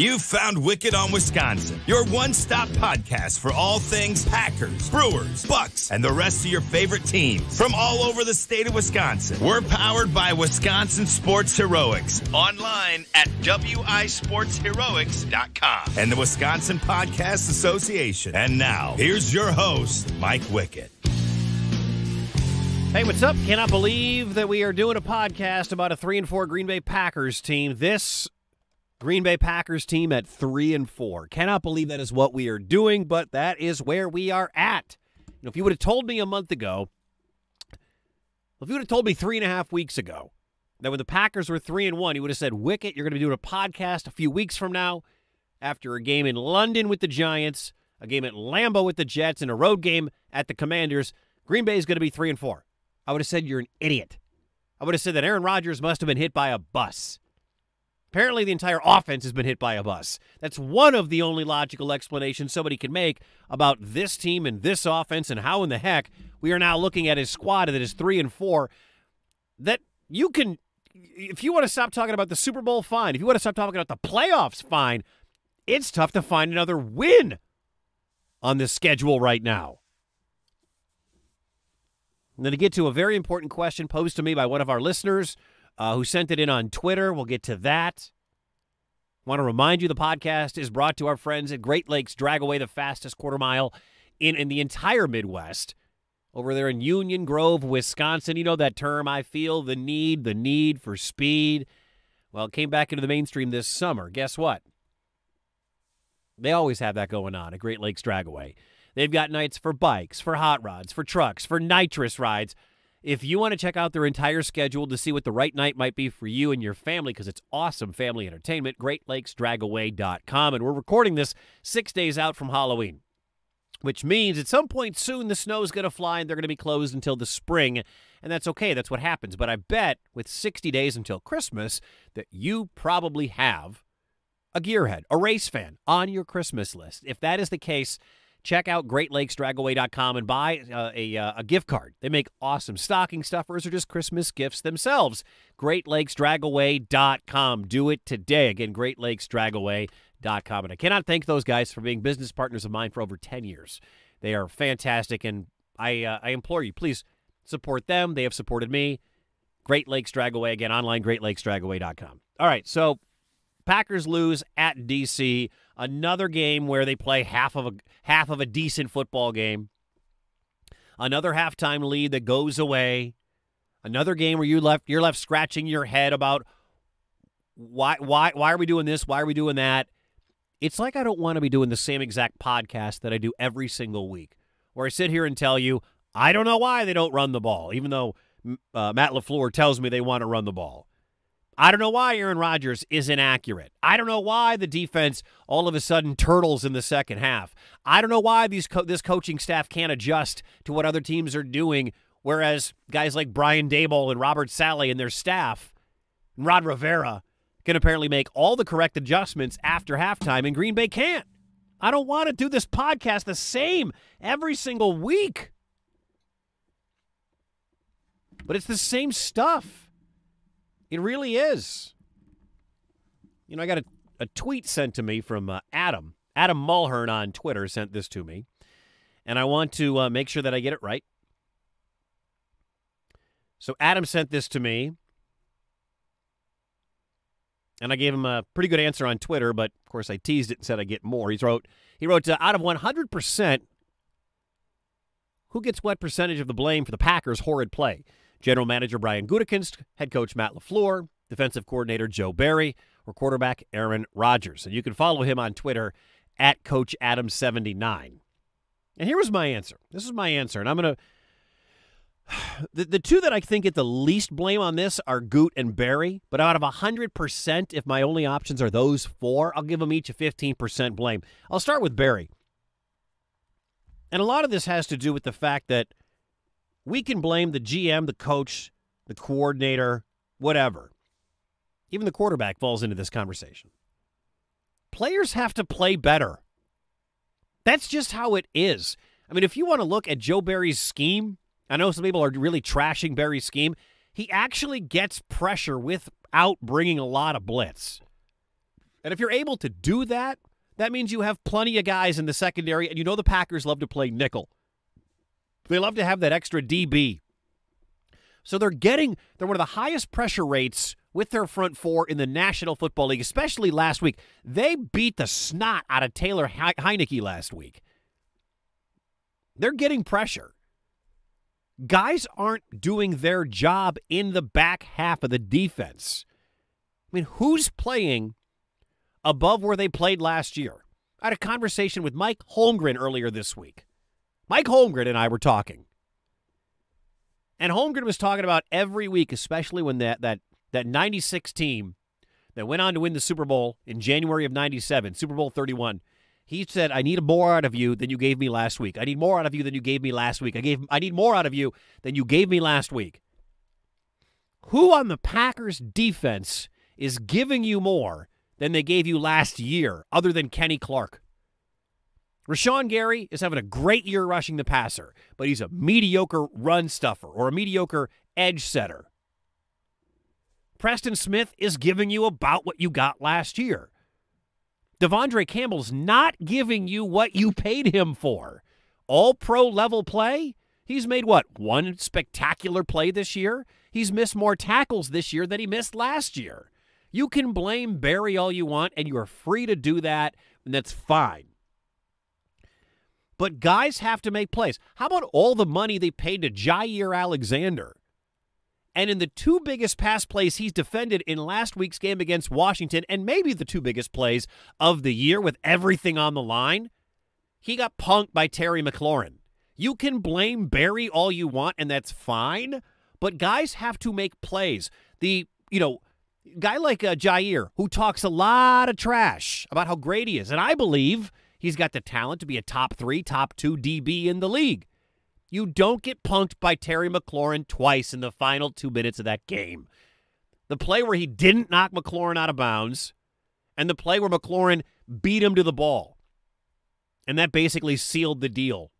You've found Wickett on Wisconsin, your one stop podcast for all things Packers, Brewers, Bucks, and the rest of your favorite teams from all over the state of Wisconsin. We're powered by Wisconsin Sports Heroics online at wisportsheroics.com and the Wisconsin Podcast Association. And now, here's your host, Mike Wickett. Hey, what's up? Cannot believe that we are doing a podcast about a three and four Green Bay Packers team. This Green Bay Packers team at three and four. Cannot believe that is what we are doing, but that is where we are at. You know, if you would have told me a month ago, if you would have told me three and a half weeks ago that when the Packers were three and one, you would have said, Wickett, you're going to be doing a podcast a few weeks from now after a game in London with the Giants, a game at Lambeau with the Jets, and a road game at the Commanders. Green Bay is going to be three and four. I would have said you're an idiot. I would have said that Aaron Rodgers must have been hit by a bus. Apparently, the entire offense has been hit by a bus. That's one of the only logical explanations somebody can make about this team and this offense and how in the heck we are now looking at a squad that is three and four. That you can, if you want to stop talking about the Super Bowl, fine. If you want to stop talking about the playoffs, fine. It's tough to find another win on this schedule right now. And then to get to a very important question posed to me by one of our listeners uh, who sent it in on Twitter. We'll get to that. Want to remind you the podcast is brought to our friends at Great Lakes Dragaway, the fastest quarter mile in, in the entire Midwest. Over there in Union Grove, Wisconsin. You know that term, I feel the need, the need for speed. Well, it came back into the mainstream this summer. Guess what? They always have that going on at Great Lakes Dragaway. They've got nights for bikes, for hot rods, for trucks, for nitrous rides. If you want to check out their entire schedule to see what the right night might be for you and your family, because it's awesome family entertainment, GreatLakesDragaway.com. And we're recording this six days out from Halloween, which means at some point soon the snow is going to fly and they're going to be closed until the spring. And that's okay. That's what happens. But I bet with 60 days until Christmas that you probably have a gearhead, a race fan on your Christmas list. If that is the case, check out greatlakesdragaway.com and buy uh, a, uh, a gift card. They make awesome stocking stuffers or just Christmas gifts themselves. greatlakesdragaway.com. Do it today. Again, greatlakesdragaway.com. And I cannot thank those guys for being business partners of mine for over 10 years. They are fantastic, and I, uh, I implore you, please support them. They have supported me. Great Lakes Dragaway, again, online, greatlakesdragaway.com. All right, so Packers lose at D.C another game where they play half of a half of a decent football game. Another halftime lead that goes away. Another game where you left you're left scratching your head about why why why are we doing this? Why are we doing that? It's like I don't want to be doing the same exact podcast that I do every single week, where I sit here and tell you I don't know why they don't run the ball, even though uh, Matt LaFleur tells me they want to run the ball. I don't know why Aaron Rodgers is inaccurate. I don't know why the defense all of a sudden turtles in the second half. I don't know why these co- this coaching staff can't adjust to what other teams are doing, whereas guys like Brian Daboll and Robert Saleh and their staff, and Ron Rivera, can apparently make all the correct adjustments after halftime, and Green Bay can't. I don't want to do this podcast the same every single week. But it's the same stuff. It really is. You know, I got a, a tweet sent to me from uh, Adam. Adam Mulhern on Twitter sent this to me. And I want to uh, make sure that I get it right. So Adam sent this to me. And I gave him a pretty good answer on Twitter, but of course I teased it and said I get more. He wrote, he wrote, uh, out of 100%, who gets what percentage of the blame for the Packers' horrid play? General Manager Brian Gutekunst, head coach Matt LaFleur, defensive coordinator Joe Barry, or quarterback Aaron Rodgers. And you can follow him on Twitter at Coach Adam79. And here was my answer. This is my answer, and I'm going to. The, the two that I think get the least blame on this are Gute and Barry, but out of 100%, if my only options are those four, I'll give them each a 15% blame. I'll start with Barry. And a lot of this has to do with the fact that we can blame the GM, the coach, the coordinator, whatever. Even the quarterback falls into this conversation. Players have to play better. That's just how it is. I mean, if you want to look at Joe Barry's scheme, I know some people are really trashing Barry's scheme. He actually gets pressure without bringing a lot of blitz. And if you're able to do that, that means you have plenty of guys in the secondary, and you know the Packers love to play nickel. They love to have that extra DB. So they're getting, they're one of the highest pressure rates with their front four in the National Football League, especially last week. They beat the snot out of Taylor Heinicke last week. They're getting pressure. Guys aren't doing their job in the back half of the defense. I mean, who's playing above where they played last year? I had a conversation with Mike Holmgren earlier this week. Mike Holmgren and I were talking. And Holmgren was talking about every week, especially when that that that 96 team that went on to win the Super Bowl in January of 97, Super Bowl 31. He said, "I need more out of you than you gave me last week. I need more out of you than you gave me last week. I gave I need more out of you than you gave me last week." Who on the Packers defense is giving you more than they gave you last year other than Kenny Clark? Rashan Gary is having a great year rushing the passer, but he's a mediocre run stuffer or a mediocre edge setter. Preston Smith is giving you about what you got last year. De'Vondre Campbell's not giving you what you paid him for. All pro level play? He's made what? One spectacular play this year? He's missed more tackles this year than he missed last year. You can blame Barry all you want, and you are free to do that, and that's fine. But guys have to make plays. How about all the money they paid to Jaire Alexander? And in the two biggest pass plays he's defended in last week's game against Washington, and maybe the two biggest plays of the year with everything on the line, he got punked by Terry McLaurin. You can blame Barry all you want, and that's fine, but guys have to make plays. The, you know, guy like uh, Jaire, who talks a lot of trash about how great he is, and I believe he's got the talent to be a top three, top two DB in the league. You don't get punked by Terry McLaurin twice in the final two minutes of that game. The play where he didn't knock McLaurin out of bounds, and the play where McLaurin beat him to the ball. And that basically sealed the deal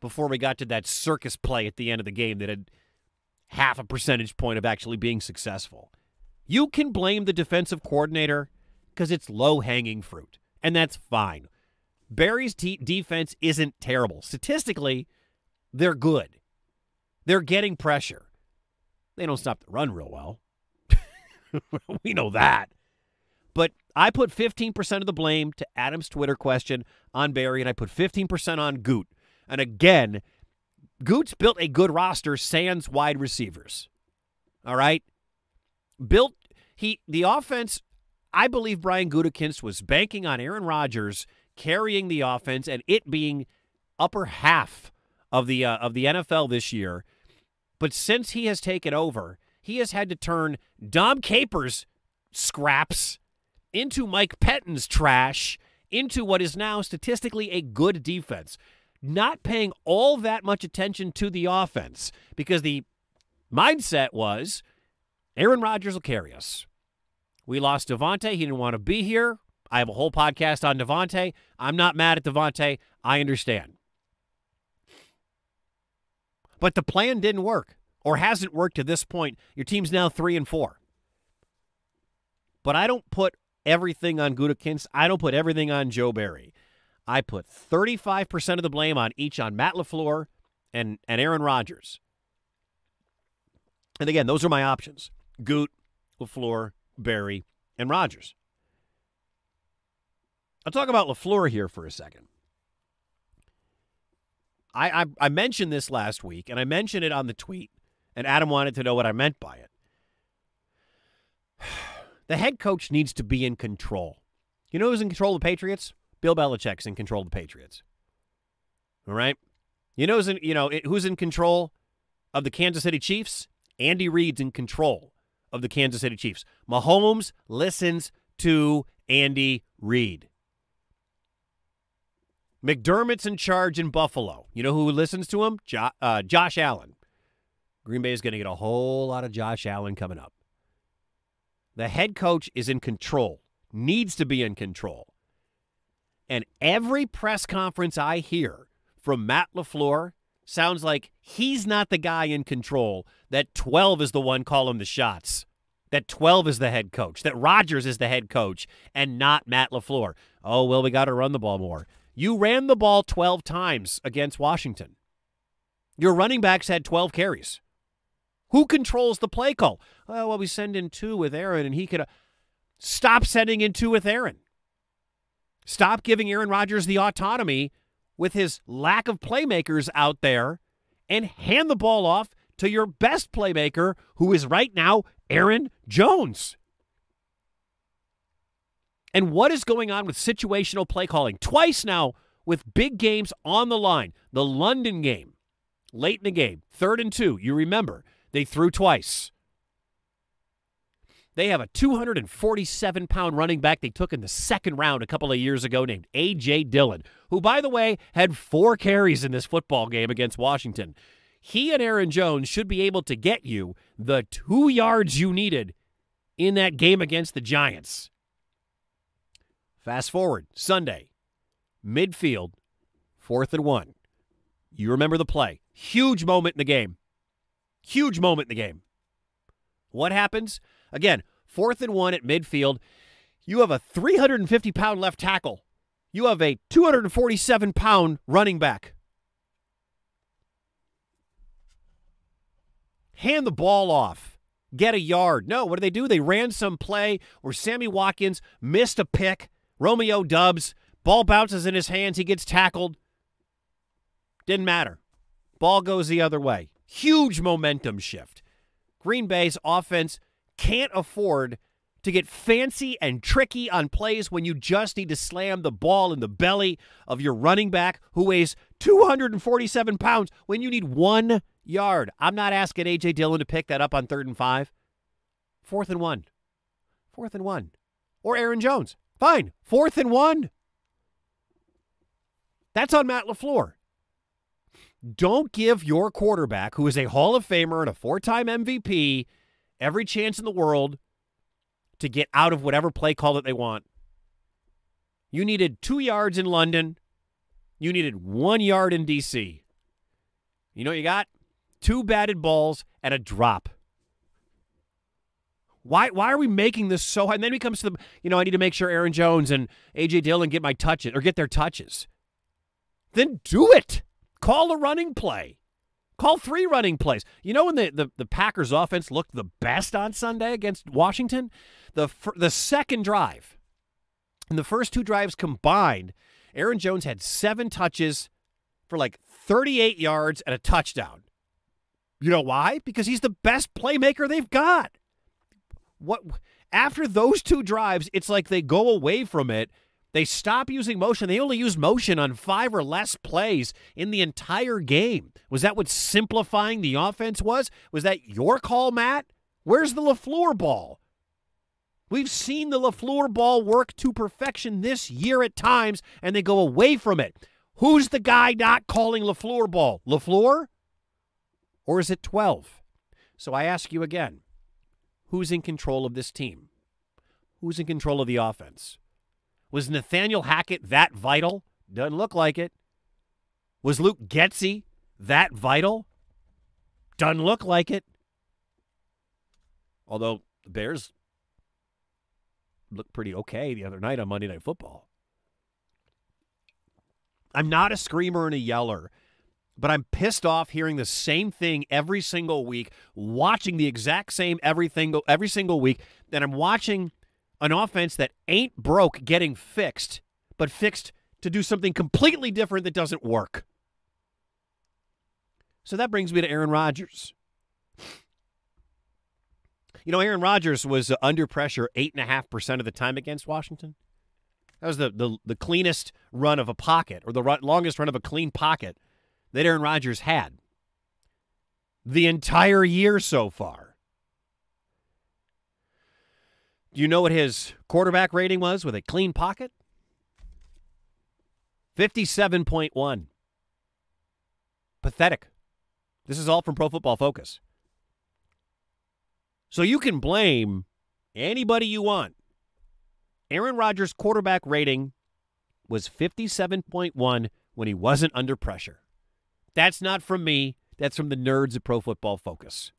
before we got to that circus play at the end of the game that had half a percentage point of actually being successful. You can blame the defensive coordinator because it's low hanging fruit, and that's fine. Barry's defense isn't terrible. Statistically, they're good. They're getting pressure. They don't stop the run real well. we know that. But I put 15% of the blame to Adam's Twitter question on Barry, and I put 15% on Gute. And again, Gute's built a good roster, sans wide receivers. All right? Built he the offense, I believe Brian Gutekunst was banking on Aaron Rodgers carrying the offense and it being upper half of the uh, of the NFL this year. But since he has taken over, he has had to turn Dom Capers scraps into Mike Pettine's trash into what is now statistically a good defense. Not paying all that much attention to the offense because the mindset was Aaron Rodgers will carry us. We lost Davante. He didn't want to be here. I have a whole podcast on Davante. I'm not mad at Davante. I understand. But the plan didn't work or hasn't worked to this point. Your team's now three and four. But I don't put everything on Gutekunst. I don't put everything on Joe Barry. I put 35% of the blame on each on Matt LaFleur and, and Aaron Rodgers. And again, those are my options. Gute, LaFleur, Barry, and Rodgers. I'll talk about LaFleur here for a second. I, I, I mentioned this last week, and I mentioned it on the tweet, and Adam wanted to know what I meant by it. The head coach needs to be in control. You know who's in control of the Patriots? Bill Belichick's in control of the Patriots. All right. You know who's in, you know who's in control of the Kansas City Chiefs? Andy Reid's in control of the Kansas City Chiefs. Mahomes listens to Andy Reid. McDermott's in charge in Buffalo. You know who listens to him? Jo- uh, Josh Allen. Green Bay is going to get a whole lot of Josh Allen coming up. The head coach is in control, needs to be in control. And every press conference I hear from Matt LaFleur sounds like he's not the guy in control, that 12 is the one calling the shots. that 12 is the head coach, that Rodgers is the head coach, and not Matt LaFleur. Oh, well, we got to run the ball more. You ran the ball 12 times against Washington. Your running backs had 12 carries. Who controls the play call? Oh, well, we send in two with Aaron, and he could. Stop sending in two with Aaron. Stop giving Aaron Rodgers the autonomy with his lack of playmakers out there and hand the ball off to your best playmaker, who is right now Aaron Jones. And what is going on with situational play calling? Twice now with big games on the line. The London game, late in the game, third and two. You remember, they threw twice. They have a 247 pound running back they took in the second round a couple of years ago named A.J. Dillon, who, by the way, had four carries in this football game against Washington. He and Aaron Jones should be able to get you the two yards you needed in that game against the Giants. Fast forward, Sunday, midfield, fourth and one. You remember the play. Huge moment in the game. Huge moment in the game. What happens? Again, fourth and one at midfield. You have a 350 pound left tackle. You have a 247 pound running back. Hand the ball off. Get a yard. No, what do they do? They ran some play where Sammy Watkins missed a pick Romeo Doubs. ball bounces in his hands. He gets tackled. Didn't matter. Ball goes the other way. Huge momentum shift. Green Bay's offense can't afford to get fancy and tricky on plays when you just need to slam the ball in the belly of your running back who weighs 247 pounds when you need one yard. I'm not asking A.J. Dillon to pick that up on third and five. Fourth and one. Fourth and one. Or Aaron Jones. Fine. Fourth and one. That's on Matt LaFleur. Don't give your quarterback, who is a Hall of Famer and a four time MVP, every chance in the world to get out of whatever play call that they want. You needed two yards in London. You needed one yard in D.C. You know what you got? Two batted balls and a drop. Why why are we making this so hard? And then he comes to the you know, I need to make sure Aaron Jones and AJ Dillon get my touches or get their touches. Then do it. Call a running play. Call three running plays. You know when the, the, the Packers offense looked the best on Sunday against Washington? The the second drive. And the first two drives combined, Aaron Jones had seven touches for like 38 yards and a touchdown. You know why? Because he's the best playmaker they've got what after those two drives, it's like they go away from it. They stop using motion. They only use motion on five or less plays in the entire game. Was that what simplifying the offense was? Was that your call, Matt? Where's the LaFleur ball? We've seen the LaFleur ball work to perfection this year at times, and they go away from it. Who's the guy not calling LaFleur ball? LaFleur? Or is it 12? So I ask you again who's in control of this team? Who's in control of the offense? Was Nathaniel Hackett that vital? Doesn't look like it. Was Luke Getsy that vital? Doesn't look like it. Although the Bears looked pretty okay the other night on Monday Night Football. I'm not a screamer and a yeller but I'm pissed off hearing the same thing every single week, watching the exact same everything every single week, and I'm watching an offense that ain't broke getting fixed, but fixed to do something completely different that doesn't work. So that brings me to Aaron Rodgers. You know, Aaron Rodgers was uh, under pressure eight and a half percent of the time against Washington. That was the, the the cleanest run of a pocket, or the longest run of a clean pocket that Aaron Rodgers had the entire year so far. Do you know what his quarterback rating was with a clean pocket? 57.1. Pathetic. This is all from Pro Football Focus. So you can blame anybody you want. Aaron Rodgers' quarterback rating was 57.1 when he wasn't under pressure. That's not from me. That's from the nerds at Pro Football Focus.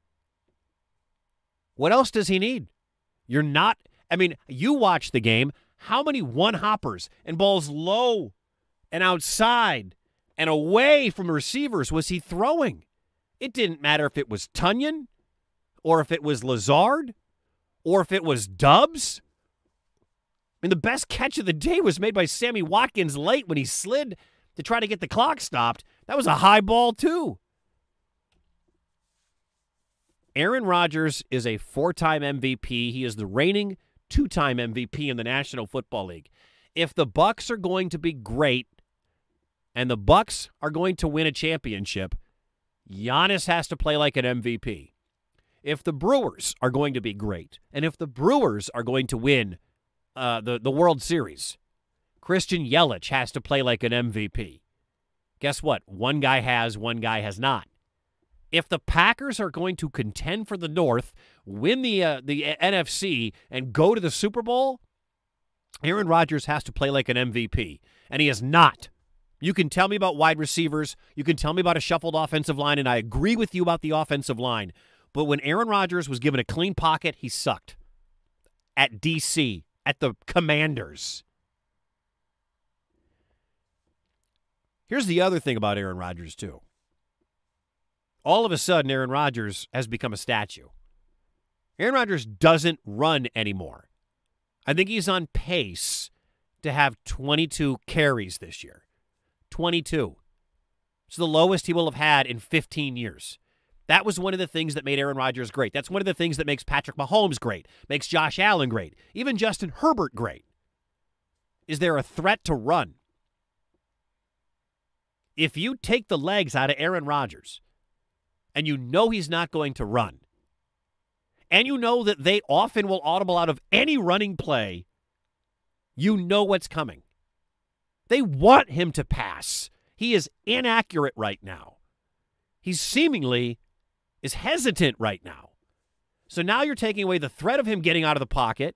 What else does he need? You're not, I mean, you watch the game. How many one hoppers and balls low and outside and away from receivers was he throwing? It didn't matter if it was Tonyan or if it was Lazard or if it was Doubs. I mean, the best catch of the day was made by Sammy Watkins late when he slid to try to get the clock stopped. That was a high ball, too. Aaron Rodgers is a four time MVP. He is the reigning two time MVP in the National Football League. If the Bucks are going to be great and the Bucks are going to win a championship, Giannis has to play like an MVP. If the Brewers are going to be great, and if the Brewers are going to win uh, the, the World Series, Christian Yelich has to play like an MVP. Guess what? One guy has, one guy has not. If the Packers are going to contend for the North, win the uh, the NFC, and go to the Super Bowl, Aaron Rodgers has to play like an MVP, and he is not. You can tell me about wide receivers. You can tell me about a shuffled offensive line, and I agree with you about the offensive line. But when Aaron Rodgers was given a clean pocket, he sucked. At DC, at the Commanders. Here's the other thing about Aaron Rodgers, too. All of a sudden, Aaron Rodgers has become a statue. Aaron Rodgers doesn't run anymore. I think he's on pace to have 22 carries this year. 22. It's the lowest he will have had in 15 years. That was one of the things that made Aaron Rodgers great. That's one of the things that makes Patrick Mahomes great, makes Josh Allen great, even Justin Herbert great. Is there a threat to run? If you take the legs out of Aaron Rodgers and you know he's not going to run, and you know that they often will audible out of any running play, you know what's coming. They want him to pass. He is inaccurate right now. He's seemingly is hesitant right now. So now you're taking away the threat of him getting out of the pocket.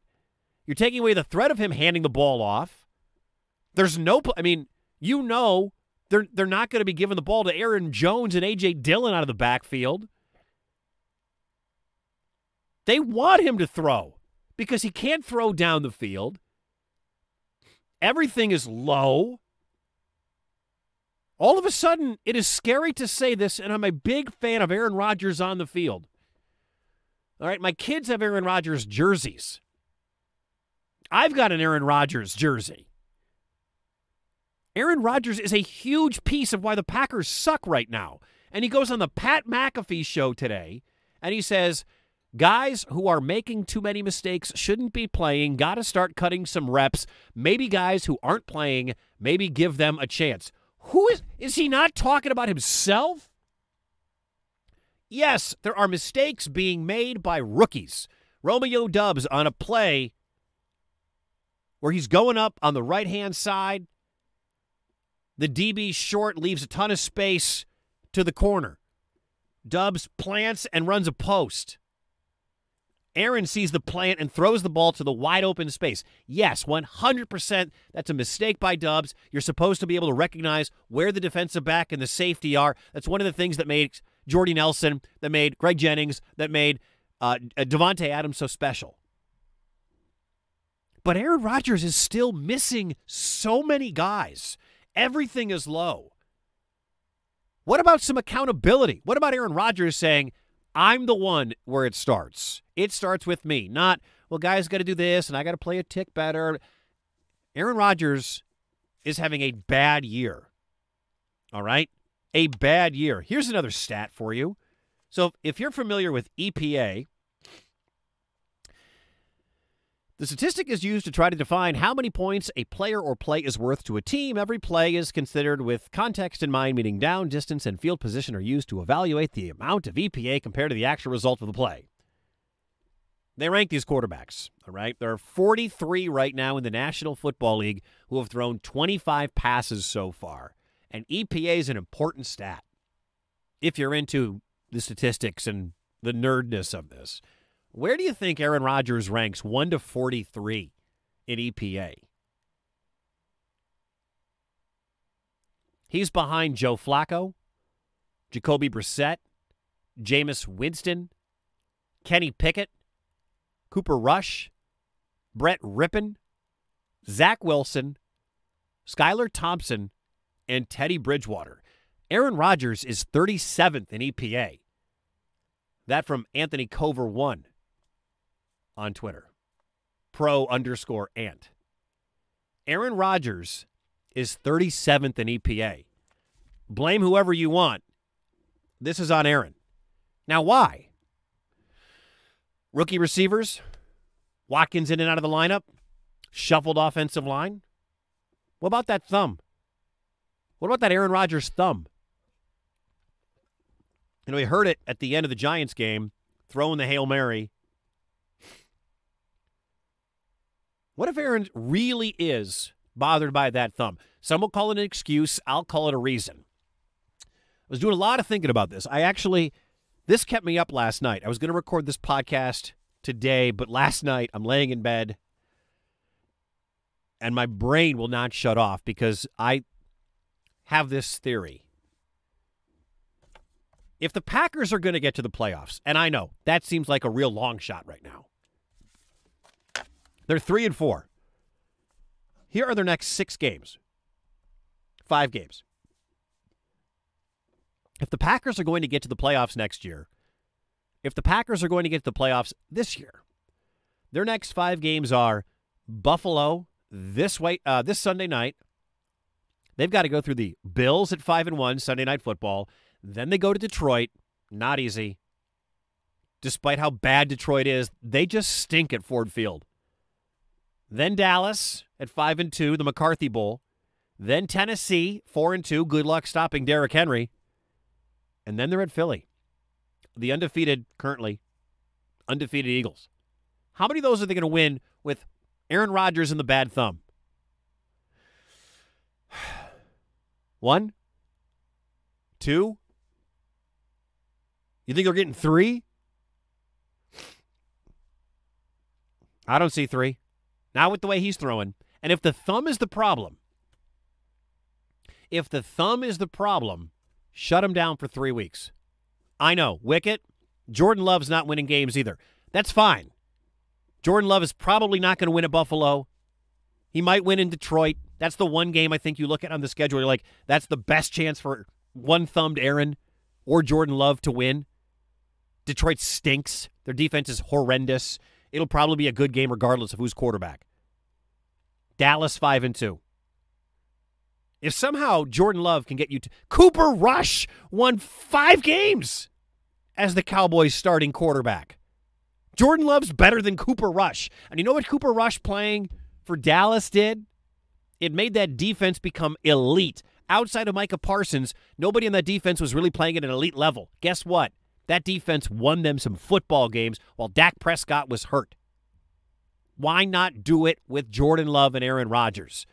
You're taking away the threat of him handing the ball off. There's no I mean, you know they're they're not going to be giving the ball to Aaron Jones and AJ Dillon out of the backfield. They want him to throw because he can't throw down the field. Everything is low. All of a sudden, it is scary to say this, and I'm a big fan of Aaron Rodgers on the field. All right, my kids have Aaron Rodgers jerseys. I've got an Aaron Rodgers jersey. Aaron Rodgers is a huge piece of why the Packers suck right now. And he goes on the Pat McAfee show today and he says, Guys who are making too many mistakes shouldn't be playing. Got to start cutting some reps. Maybe guys who aren't playing, maybe give them a chance. Who is is he not talking about himself? Yes, there are mistakes being made by rookies. Romeo Doubs on a play where he's going up on the right-hand side. The DB short leaves a ton of space to the corner. Doubs plants and runs a post. Aaron sees the plant and throws the ball to the wide open space. Yes, 100% that's a mistake by Doubs. You're supposed to be able to recognize where the defensive back and the safety are. That's one of the things that made Jordy Nelson, that made Greg Jennings, that made uh, Davante Adams so special. But Aaron Rodgers is still missing so many guys. Everything is low. What about some accountability? What about Aaron Rodgers saying, I'm the one where it starts. It starts with me, not, well, guys got to do this and I got to play a tick better. Aaron Rodgers is having a bad year. All right? A bad year. Here's another stat for you. So if you're familiar with EPA, the statistic is used to try to define how many points a player or play is worth to a team. Every play is considered with context in mind, meaning down, distance, and field position are used to evaluate the amount of EPA compared to the actual result of the play. They rank these quarterbacks, all right? There are 43 right now in the National Football League who have thrown 25 passes so far. And EPA is an important stat if you're into the statistics and the nerdness of this. Where do you think Aaron Rodgers ranks 1 to 43 in EPA? He's behind Joe Flacco, Jacoby Brissett, Jameis Winston, Kenny Pickett, Cooper Rush, Brett Rypien, Zach Wilson, Skylar Thompson, and Teddy Bridgewater. Aaron Rodgers is 37th in EPA. That from Anthony Cover one on Twitter. Pro underscore ant. Aaron Rodgers is 37th in EPA. Blame whoever you want. This is on Aaron. Now, why? Rookie receivers, Watkins in and out of the lineup, shuffled offensive line. What about that thumb? What about that Aaron Rodgers thumb? You know, he heard it at the end of the Giants game, throwing the Hail Mary. What if Aaron really is bothered by that thumb? Some will call it an excuse. I'll call it a reason. I was doing a lot of thinking about this. I actually, this kept me up last night. I was going to record this podcast today, but last night I'm laying in bed and my brain will not shut off because I have this theory. If the Packers are going to get to the playoffs, and I know that seems like a real long shot right now, they're three and four. Here are their next six games, five games. If the Packers are going to get to the playoffs next year, if the Packers are going to get to the playoffs this year, their next five games are Buffalo this way uh, this Sunday night. They've got to go through the Bills at five and one Sunday night football. Then they go to Detroit. Not easy. Despite how bad Detroit is, they just stink at Ford Field. Then Dallas at five and two, the McCarthy Bowl. Then Tennessee four and two. Good luck stopping Derrick Henry. And then they're at Philly, the undefeated currently undefeated Eagles. How many of those are they going to win with Aaron Rodgers and the bad thumb? One, two. You think they're getting three? I don't see three. Not with the way he's throwing. And if the thumb is the problem, if the thumb is the problem, shut him down for three weeks. I know, Wickett, Jordan Love's not winning games either. That's fine. Jordan Love is probably not going to win at Buffalo. He might win in Detroit. That's the one game I think you look at on the schedule. You're like, that's the best chance for one thumbed Aaron or Jordan Love to win. Detroit stinks. Their defense is horrendous. It'll probably be a good game regardless of who's quarterback. Dallas 5 and 2. If somehow Jordan Love can get you to Cooper Rush won 5 games as the Cowboys starting quarterback. Jordan Love's better than Cooper Rush. And you know what Cooper Rush playing for Dallas did? It made that defense become elite. Outside of Micah Parsons, nobody on that defense was really playing at an elite level. Guess what? That defense won them some football games while Dak Prescott was hurt. Why not do it with Jordan Love and Aaron Rodgers?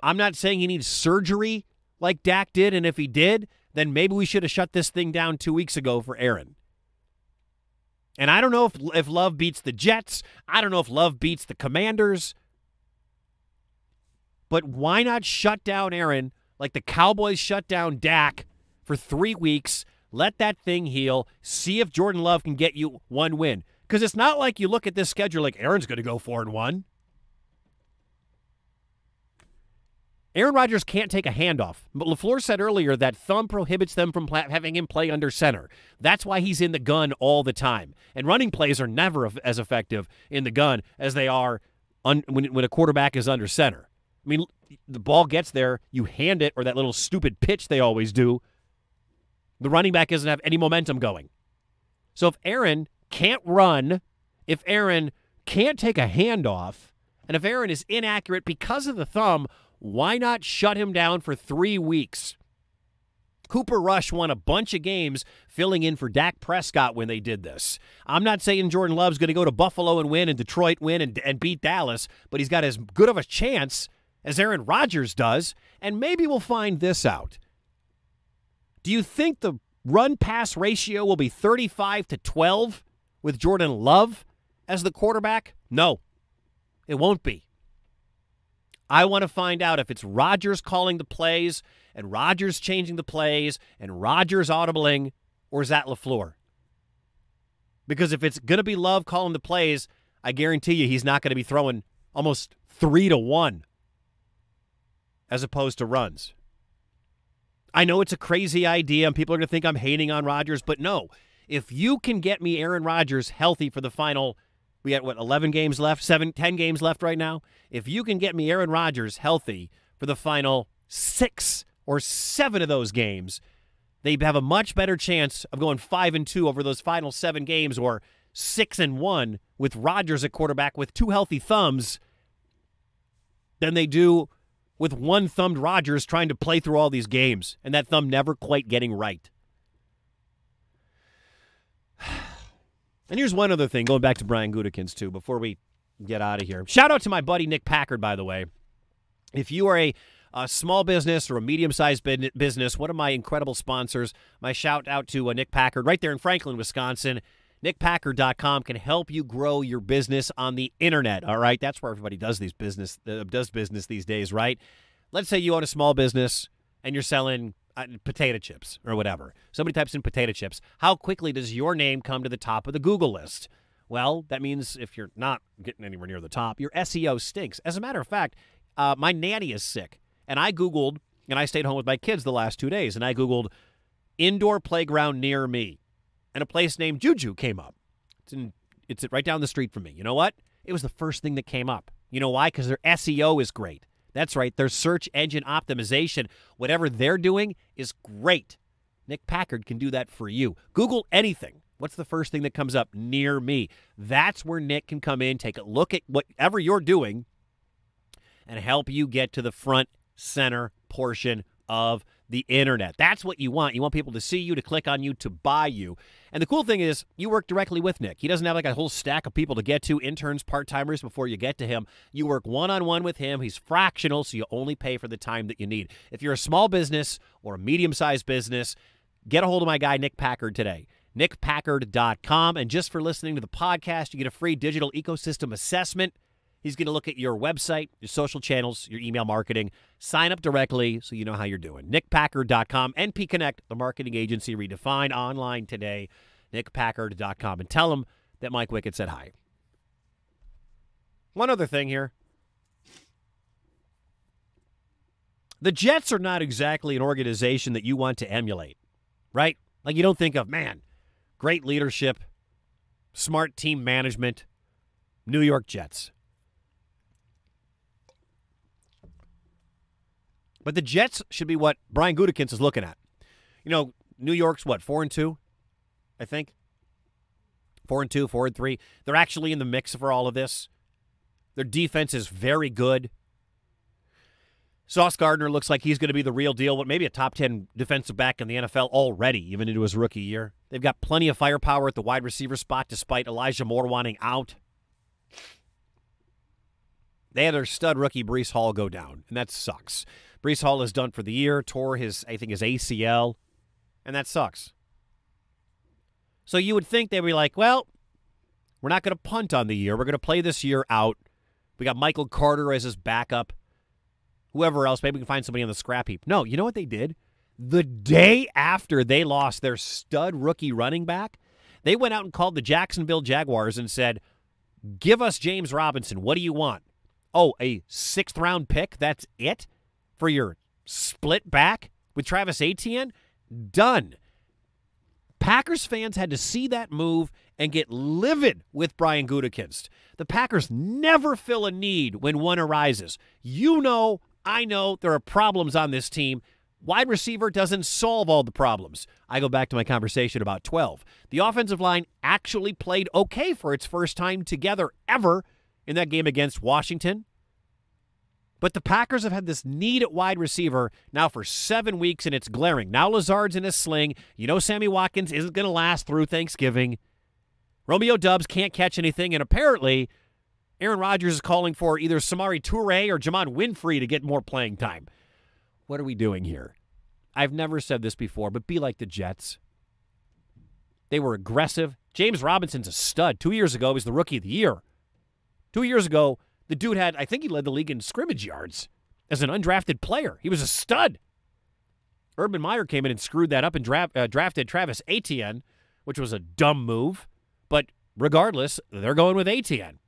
I'm not saying he needs surgery like Dak did, and if he did, then maybe we should have shut this thing down two weeks ago for Aaron. And I don't know if if Love beats the Jets. I don't know if Love beats the Commanders. But why not shut down Aaron like the Cowboys shut down Dak for three weeks let that thing heal. See if Jordan Love can get you one win. Because it's not like you look at this schedule like Aaron's going to go four and one. Aaron Rodgers can't take a handoff. But LaFleur said earlier that thumb prohibits them from having him play under center. That's why he's in the gun all the time. And running plays are never as effective in the gun as they are when, when a quarterback is under center. I mean, the ball gets there, you hand it, or that little stupid pitch they always do the running back doesn't have any momentum going. So if Aaron can't run, if Aaron can't take a handoff, and if Aaron is inaccurate because of the thumb, why not shut him down for three weeks? Cooper Rush won a bunch of games filling in for Dak Prescott when they did this. I'm not saying Jordan Love's going to go to Buffalo and win and Detroit win and, and beat Dallas, but he's got as good of a chance as Aaron Rodgers does, and maybe we'll find this out. Do you think the run pass ratio will be 35 to 12 with Jordan Love as the quarterback? No, it won't be. I want to find out if it's Rodgers calling the plays and Rodgers changing the plays and Rodgers audibling, or is that LaFleur? Because if it's going to be Love calling the plays, I guarantee you he's not going to be throwing almost three to one as opposed to runs. I know it's a crazy idea and people are going to think I'm hating on Rodgers, but no. If you can get me Aaron Rodgers healthy for the final, we got what, 11 games left, seven, 10 games left right now? If you can get me Aaron Rodgers healthy for the final six or seven of those games, they have a much better chance of going five and two over those final seven games or six and one with Rodgers at quarterback with two healthy thumbs than they do with one thumbed Rodgers trying to play through all these games and that thumb never quite getting right. And here's one other thing, going back to Brian Gutekunst too, before we get out of here. Shout out to my buddy Nick Packard, by the way. If you are a, a small business or a medium-sized business, one of my incredible sponsors, my shout out to uh, Nick Packard right there in Franklin, Wisconsin. NickPackard.com can help you grow your business on the internet. All right, that's where everybody does these business uh, does business these days, right? Let's say you own a small business and you're selling uh, potato chips or whatever. Somebody types in potato chips. How quickly does your name come to the top of the Google list? Well, that means if you're not getting anywhere near the top, your SEO stinks. As a matter of fact, uh, my nanny is sick, and I Googled, and I stayed home with my kids the last two days, and I Googled indoor playground near me and a place named Juju came up. It's in, it's right down the street from me. You know what? It was the first thing that came up. You know why? Because their SEO is great. That's right. Their search engine optimization, whatever they're doing, is great. Nick Packard can do that for you. Google anything. What's the first thing that comes up near me? That's where Nick can come in, take a look at whatever you're doing, and help you get to the front center portion of the internet. That's what you want. You want people to see you, to click on you, to buy you. And the cool thing is, you work directly with Nick. He doesn't have like a whole stack of people to get to, interns, part timers, before you get to him. You work one on one with him. He's fractional, so you only pay for the time that you need. If you're a small business or a medium sized business, get a hold of my guy, Nick Packard, today. NickPackard.com. And just for listening to the podcast, you get a free digital ecosystem assessment. He's going to look at your website, your social channels, your email marketing. Sign up directly so you know how you're doing. NickPackard.com, NP Connect, the marketing agency redefined online today. NickPackard.com. And tell him that Mike Wickett said hi. One other thing here. The Jets are not exactly an organization that you want to emulate, right? Like you don't think of, man, great leadership, smart team management, New York Jets. But the Jets should be what Brian Gutekunst is looking at. You know, New York's what four and two, I think. Four and two, four and three. They're actually in the mix for all of this. Their defense is very good. Sauce Gardner looks like he's going to be the real deal, but maybe a top 10 defensive back in the NFL already, even into his rookie year. They've got plenty of firepower at the wide receiver spot despite Elijah Moore wanting out. They had their stud rookie Breece Hall go down, and that sucks. Breece Hall is done for the year, tore his, I think, his ACL, and that sucks. So you would think they'd be like, well, we're not going to punt on the year. We're going to play this year out. We got Michael Carter as his backup. Whoever else, maybe we can find somebody on the scrap heap. No, you know what they did? The day after they lost their stud rookie running back, they went out and called the Jacksonville Jaguars and said, Give us James Robinson. What do you want? Oh, a sixth round pick? That's it? for your split back with Travis Etienne? Done. Packers fans had to see that move and get livid with Brian Gutekunst. The Packers never fill a need when one arises. You know, I know there are problems on this team. Wide receiver doesn't solve all the problems. I go back to my conversation about 12. The offensive line actually played okay for its first time together ever in that game against Washington. But the Packers have had this need at wide receiver now for seven weeks, and it's glaring. Now Lazard's in a sling. You know Sammy Watkins isn't going to last through Thanksgiving. Romeo Doubs can't catch anything, and apparently Aaron Rodgers is calling for either Samori Toure or Juwann Winfree to get more playing time. What are we doing here? I've never said this before, but be like the Jets. They were aggressive. James Robinson's a stud. Two years ago, he was the rookie of the year. Two years ago, the dude had, I think he led the league in scrimmage yards as an undrafted player. He was a stud. Urban Meyer came in and screwed that up and dra- uh, drafted Travis Etienne, which was a dumb move. But regardless, they're going with Etienne.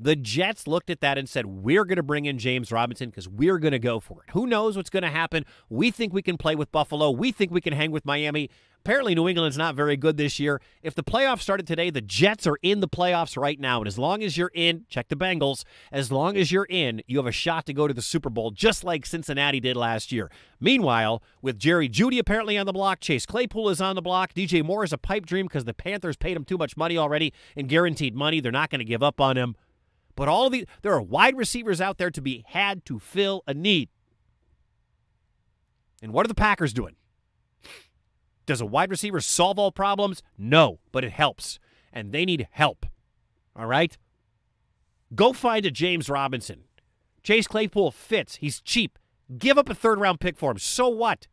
The Jets looked at that and said, We're going to bring in James Robinson because we're going to go for it. Who knows what's going to happen? We think we can play with Buffalo. We think we can hang with Miami. Apparently, New England's not very good this year. If the playoffs started today, the Jets are in the playoffs right now. And as long as you're in, check the Bengals, as long as you're in, you have a shot to go to the Super Bowl, just like Cincinnati did last year. Meanwhile, with Jerry Jeudy apparently on the block, Chase Claypool is on the block, DJ Moore is a pipe dream because the Panthers paid him too much money already and guaranteed money. They're not going to give up on him. But all the there are wide receivers out there to be had to fill a need. And what are the Packers doing? Does a wide receiver solve all problems? No, but it helps. And they need help. All right? Go find a James Robinson. Chase Claypool fits. He's cheap. Give up a third round pick for him. So what?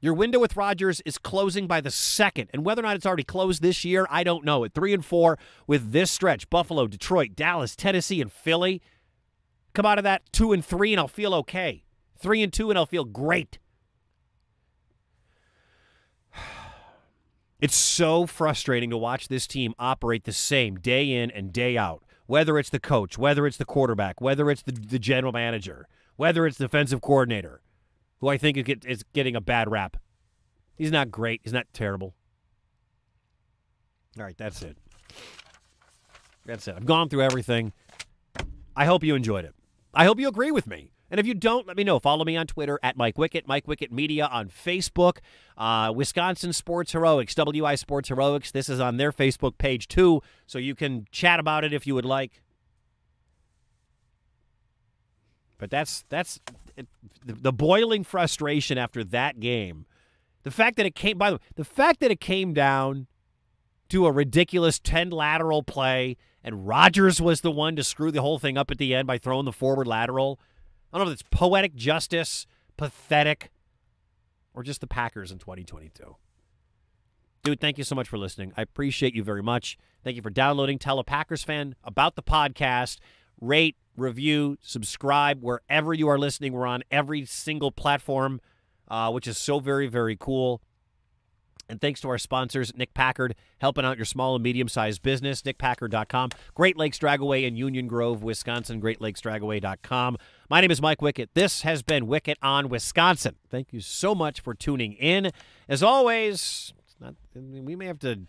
Your window with Rodgers is closing by the second, and whether or not it's already closed this year, I don't know. At three and four with this stretch, Buffalo, Detroit, Dallas, Tennessee, and Philly. Come out of that two and three, and I'll feel okay. Three and two, and I'll feel great. It's so frustrating to watch this team operate the same day in and day out. Whether it's the coach, whether it's the quarterback, whether it's the, the general manager, whether it's the defensive coordinator who I think is getting a bad rap. He's not great. He's not terrible. All right, that's it. That's it. I've gone through everything. I hope you enjoyed it. I hope you agree with me. And if you don't, let me know. Follow me on Twitter at Mike Wickett, Mike Wickett Media on Facebook, uh, Wisconsin Sports Heroics, WI Sports Heroics. This is on their Facebook page too, so you can chat about it if you would like. But that's that's the boiling frustration after that game. The fact that it came by the way, the fact that it came down to a ridiculous 10 lateral play and Rodgers was the one to screw the whole thing up at the end by throwing the forward lateral. I don't know if it's poetic justice, pathetic, or just the Packers in 2022. Dude, thank you so much for listening. I appreciate you very much. Thank you for downloading. Tell a Packers fan about the podcast. Rate, review, subscribe wherever you are listening. We're on every single platform, uh, which is so very, very cool. And thanks to our sponsors, Nick Packard, helping out your small and medium sized business, nickpackard.com, Great Lakes Dragaway in Union Grove, Wisconsin, greatlakesdragaway.com. My name is Mike Wickett. This has been Wickett on Wisconsin. Thank you so much for tuning in. As always, not, we may have to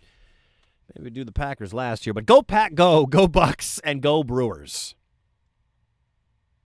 maybe do the Packers last year, but go Pack, go, go Bucks, and go Brewers.